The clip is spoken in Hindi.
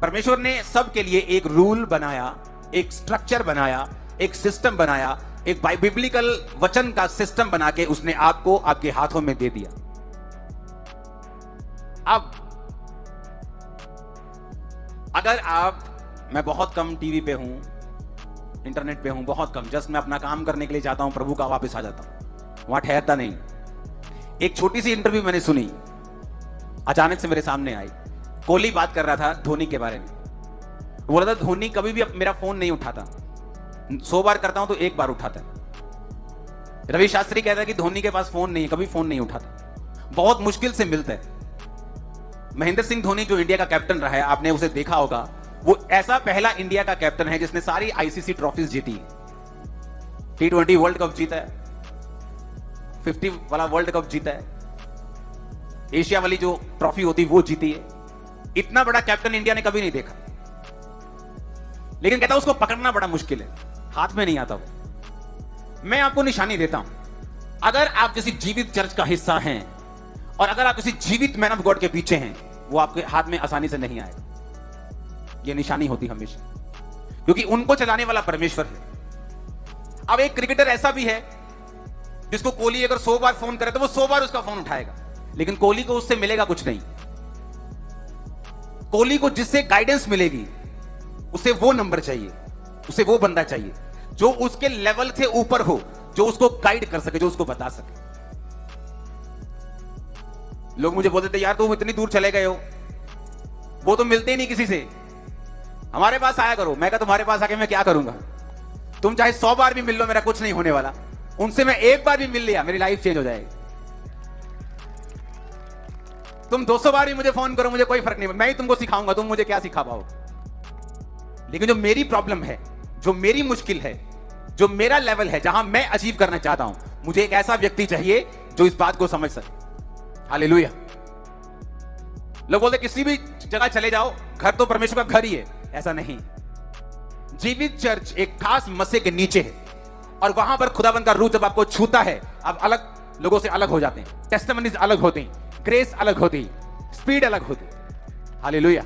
परमेश्वर ने सबके लिए एक रूल बनाया, एक स्ट्रक्चर बनाया, एक सिस्टम बनाया, एक बिब्लिकल वचन का सिस्टम बना के उसने आपको आपके हाथों में दे दिया। अब, अगर आप, मैं बहुत कम टीवी पे हूँ इंटरनेट पे हूँ, बहुत कम जस्ट मैं अपना काम करने के लिए जाता हूँ, प्रभु का वापस आ जाता हूँ। वहाँ ठहरता नहीं। एक छोटी सी इंटरव्यू मैंने सुनी, अचानक से मेरे सामने आई। कोहली बात कर रहा था धोनी के बारे में। बोला था, धोनी कभी भी मेरा फ़ोन नहीं उठाता। सौ बार करता हूँ तो एक बार उठाता है। रवि शास्त्री कहता है कि धोनी के पास फ़ोन नहीं है कभी फ़ोन नहीं उठाता। बहुत मुश्किल से मिलता है। महेंद्र सिंह धोनी जो इंडिया का कैप्टन रहा है, आपने उसे देखा होगा, वो ऐसा पहला इंडिया का कैप्टन है जिसने सारी आईसीसी ट्रॉफीज जीती। टी ट्वेंटी वर्ल्ड कप जीता है। फिफ्टी वाला वर्ल्ड कप जीता है। एशिया वाली जो ट्रॉफी होती, वो जीती है। इतना बड़ा कैप्टन इंडिया ने कभी नहीं देखा। लेकिन कहता उसको पकड़ना बड़ा मुश्किल है। हाथ में नहीं आता वो। मैं आपको निशानी देता हूँ। अगर आप किसी जीवित चर्च का हिस्सा हैं, और अगर आप किसी जीवित मैन ऑफ़ गॉड के पीछे हैं, वो आपके हाथ में आसानी से नहीं आए। ये निशानी होती हमेशा। क्योंकि उनको चलाने वाला परमेश्वर है। अब एक क्रिकेटर ऐसा भी है, जिसको कोहली अगर सौ बार फ़ोन करे तो वो सौ बार उसका फ़ोन उठाएगा। लेकिन कोहली को उससे मिलेगा कुछ नहीं। कोहली को जिससे गाइडेंस मिलेगी, उसे वो नंबर चाहिए, उसे वो बंदा चाहिए, जो उसके लेवल से ऊपर हो, जो उसको गाइड कर सके, जो उसको बता सके। लोग मुझे बोलते थे, यार, तुम इतनी दूर चले गए हो। वो तो मिलते ही नहीं किसी से। हमारे पास आया करो। मैं कहा, तुम्हारे पास आके मैं क्या करूँगा? तुम चाहे सौ बार भी मिल लो, मेरा कुछ नहीं होने वाला। उनसे मैं एक बार भी मिल लिया, मेरी लाइफ चेंज हो जाएगी। तुम 200 बार ही मुझे फ़ोन करो, मुझे कोई फ़र्क नहीं। मैं ही तुमको सिखाऊँगा, तुम मुझे क्या सिखा पाओ। लेकिन जो मेरी प्रॉब्लम है, जो मेरी मुश्किल है, जो मेरा लेवल है, जहाँ मैं अचीव करना चाहता हूँ, मुझे एक ऐसा व्यक्ति चाहिए जो इस बात को समझ सके। हालेलुया लोग बोलते किसी भी जगह चले जाओ, घर तो परमेश्वर का घर ही है। ऐसा नहीं। जीवित चर्च एक खास मसे के नीचे है। और वहाँ पर खुदाबंद का रूह जब आपको छूता है, आप अलग लोगों से अलग हो जाते हैं। टेस्टमनीज अलग होती हैं। ग्रेस अलग होती स्पीड अलग होती। हालेलुया